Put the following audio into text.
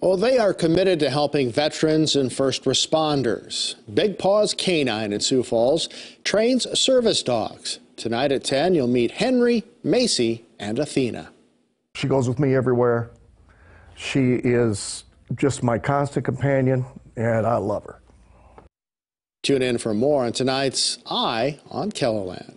Well, they are committed to helping veterans and first responders. Big Paws Canine in Sioux Falls trains service dogs. Tonight at 10, you'll meet Henry, Macy, and Athena. She goes with me everywhere. She is just my constant companion, and I love her. Tune in for more on tonight's Eye on KELOLAND.